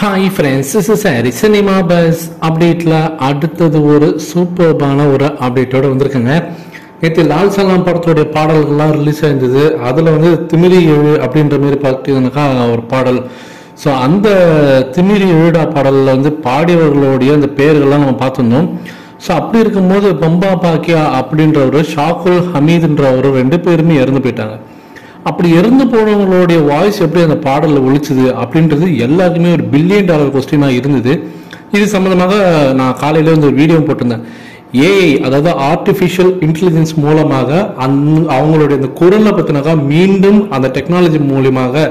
Hi friends is is Hari cinema buzz அப்டேட்டில் அடுத்தது ஒரு சூப்பர்பான ஒரு அப்டேட்டோட வந்திருக்குங்க. நேற்று லால் சலாம் படத்துடைய பாடல்கள்லாம் ரிலீஸ் ஆயிருந்தது. அதில் வந்து திமிரி எழு அப்படின்ற மாதிரி பார்த்தீங்கன்னாக்கா ஒரு பாடல். ஸோ அந்த திமிரி எழுடா பாடலில் வந்து பாடியவர்களுடைய அந்த பெயர்கள்லாம் நம்ம பார்த்துருந்தோம். ஸோ அப்படி இருக்கும்போது பம்பா பாக்கியா அப்படின்றவர் ஷாக்குல் ஹமீதுன்றவர் ரெண்டு பேருமே இறந்து போயிட்டாங்க. அப்படி இறந்து போனவங்களுடைய வாய்ஸ் எப்படி அந்த பாடலில் ஒழிச்சுது அப்படின்றது எல்லாருக்குமே ஒரு பில்லியன் டாலர் கொஸ்டினாக இருந்தது. இது சம்மந்தமாக நான் காலையில் வந்து ஒரு வீடியோ போட்டிருந்தேன். ஏஐ அதாவது ஆர்டிஃபிஷியல் இன்டெலிஜென்ஸ் மூலமாக அந் அவங்களுடைய அந்த குரலை பற்றினாக்கா மீண்டும் அந்த டெக்னாலஜி மூலியமாக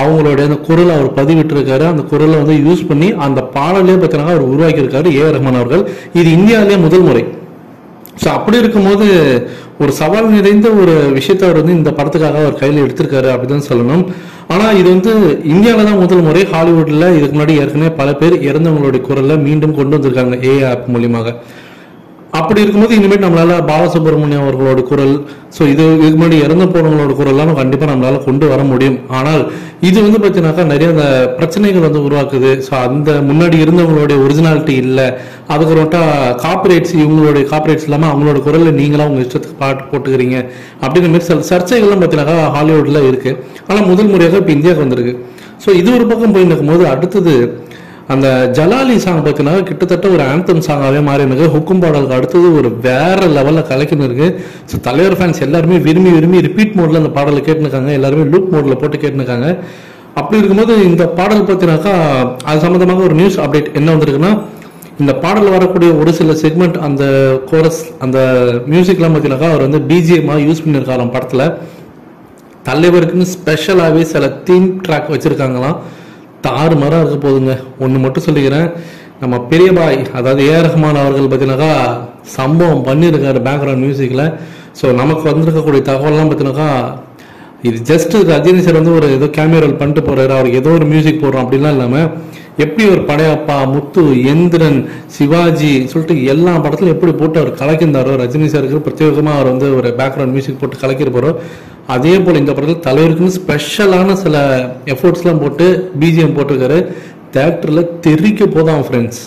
அவங்களுடைய அந்த குரலை அவர் பதிவிட்டிருக்காரு. அந்த குரலை வந்து யூஸ் பண்ணி அந்த பாடலே பற்றினாக்கா அவர் உருவாக்கியிருக்காரு ஏ ரஹ்மான் அவர்கள். இது இந்தியாவிலேயே முதல் முறை. ஸோ அப்படி இருக்கும்போது ஒரு சவால் நிறைந்த ஒரு விஷயத்தை அவர் வந்து இந்த படத்துக்காக அவர் கையில் எடுத்திருக்காரு அப்படிதான் சொல்லணும். ஆனால் இது வந்து இந்தியாவில் தான் முதல் முறை ஹாலிவுட்டில் இதுக்கு முன்னாடி ஏற்கனவே பல பேர் இறந்தவங்களுடைய குரலை மீண்டும் கொண்டு வந்திருக்காங்க ஏ ஆப் மூலியமாக. அப்படி இருக்கும்போது இனிமேல் நம்மளால பாலசுப்ரமணியம் அவர்களோட குரல் ஸோ இது இதுக்கு முன்னாடி இறந்து போனவங்களோட குரல்லாம் கண்டிப்பாக நம்மளால கொண்டு வர முடியும். ஆனால் இது வந்து பார்த்தீங்கன்னாக்கா நிறைய அந்த பிரச்சனைகள் வந்து உருவாக்குது. ஸோ அந்த முன்னாடி இருந்தவங்களுடைய ஒரிஜினாலிட்டி இல்லை. அதுக்கப்புறம்ட்டா காப்பரேட்ஸ் இவங்களுடைய காப்பரேட்ஸ் இல்லாமல் அவங்களோட குரலில் நீங்களாம் உங்கள் இஷ்டத்துக்கு பாட்டு போட்டுக்கிறீங்க. அப்படின்ற மாதிரி சில சர்ச்சைகள்லாம் பார்த்தீங்கன்னாக்கா ஹாலிவுட்டில் இருக்குது ஆனால் முதல் முறையாக இப்போ இந்தியாவுக்கு வந்திருக்கு. ஸோ இது ஒரு பக்கம் போய் நிற்கும்போது அடுத்தது அந்த ஜலாலி சாங் பார்த்தீங்கன்னா கிட்டத்தட்ட ஒரு ஆந்தம் சாங்காகவே மாறி இருக்கு ஹுக்கும் பாடலுக்கு அடுத்தது ஒரு வேற லெவலில் கலக்கின்னு இருக்கு. ஸோ தலைவர் ஃபேன்ஸ் எல்லாருமே விரும்பி விரும்பி ரிப்பீட் மோடில் அந்த பாடலை கேட்டுருக்காங்க எல்லாருமே லூப் மோடில் போட்டு கேட்டுருக்காங்க அப்படி இருக்கும்போது இந்த பாடல் பார்த்தீங்கன்னாக்கா அது சம்மந்தமாக ஒரு நியூஸ் அப்டேட் என்ன வந்திருக்குன்னா இந்த பாடல் வரக்கூடிய ஒரு சில செக்மெண்ட் அந்த கோரஸ் அந்த மியூசிக்லாம் பார்த்தீங்கன்னாக்கா அவர் வந்து பிஜிஎம்மாக யூஸ் பண்ணியிருக்காராம் படத்தில். தலைவருக்குன்னு ஸ்பெஷலாகவே சில தீம் ட்ராக் வச்சுருக்காங்களாம். தாறு மரம் இருக்க போதுங்க. ஒன்று மட்டும் சொல்லிக்கிறேன். நம்ம பெரியபாய் அதாவது ஏ ரஹ்மான் அவர்கள் பார்த்தீங்கன்னாக்கா சம்பவம் பண்ணியிருக்காரு பேக்ரவுண்ட் மியூசிக்கில் ஸோ நமக்கு வந்திருக்கக்கூடிய தகவல்லாம் பார்த்தீங்கன்னாக்கா இது ஜஸ்ட் ரஜினி சார் வந்து ஒரு ஏதோ கேமரல் பண்ணிட்டு போகிறாரு அவருக்கு ஏதோ ஒரு மியூசிக் போடுறோம் அப்படிலாம் இல்லாமல் எப்படி ஒரு படையப்பா முத்து எந்திரன் சிவாஜி சொல்லிட்டு எல்லா படத்துலையும் எப்படி போட்டு அவர் கலக்கிருந்தாரோ ரஜினி சாருக்கு பிரத்யேகமாக அவர் வந்து ஒரு பேக்ரவுண்ட் மியூசிக் போட்டு கலக்கிருப்பாரோ அதே போல் இந்த படத்தில் தலைவருக்குன்னு ஸ்பெஷலான சில எஃபோர்ட்ஸ்லாம் போட்டு பிஜிஎம் போட்டிருக்காரு. தேட்டரில் தெரிக்க போதான் ஃப்ரெண்ட்ஸ்